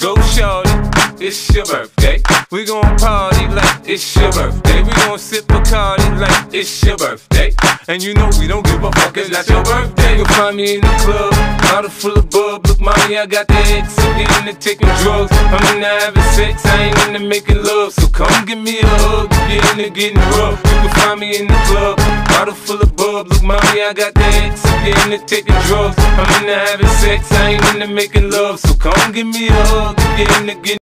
Go shorty, it's your birthday. We gon' party like it's your birthday. We gon' sip Bacardi like it's your birthday. And you know we don't give a fuck, it's not your birthday. You'll find me in the club, bottle full of bub. Look, mommy, I got the X. I'm getting into taking drugs. I'm into having sex, I ain't into making love. So come give me a hug, you get into getting rough. You can find me in the club, bub. Look, mommy, I got the X. I'm getting into taking drugs. I'm into having sex, I ain't into making love. So come give me a hug, into getting